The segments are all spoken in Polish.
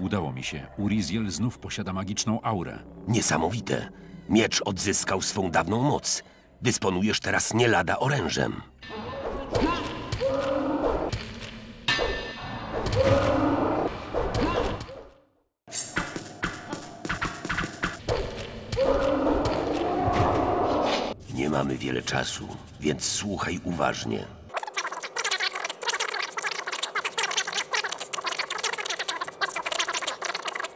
Udało mi się. Uriziel znów posiada magiczną aurę. Niesamowite. Miecz odzyskał swą dawną moc. Dysponujesz teraz nie lada orężem. Nie mamy wiele czasu, więc słuchaj uważnie.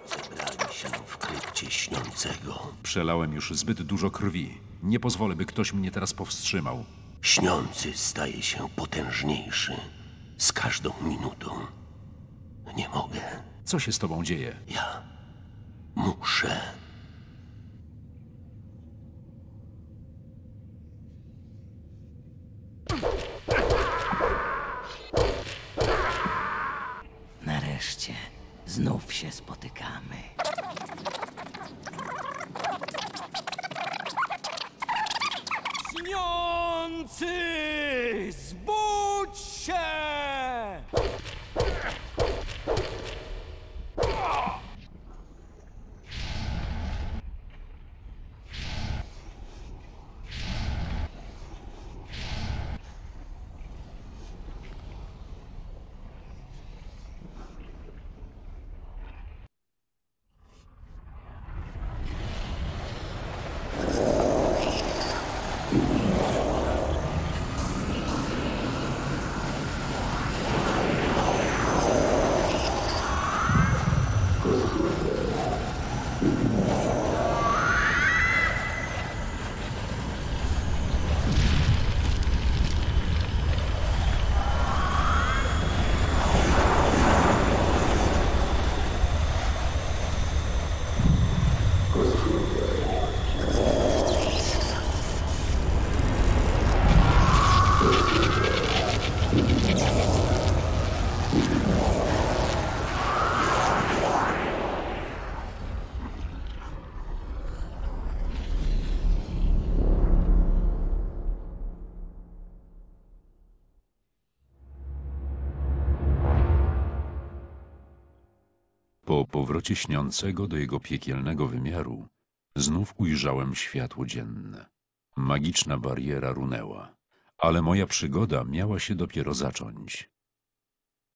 Zebrali się w krypcie śniącego. Przelałem już zbyt dużo krwi. Nie pozwolę, by ktoś mnie teraz powstrzymał. Śniący staje się potężniejszy z każdą minutą. Nie mogę. Co się z tobą dzieje? Ja muszę. Nareszcie znów się spotykamy. Śniący! Zbudź się! Thank you. Po powrocie śniącego do jego piekielnego wymiaru, znów ujrzałem światło dzienne. Magiczna bariera runęła, ale moja przygoda miała się dopiero zacząć.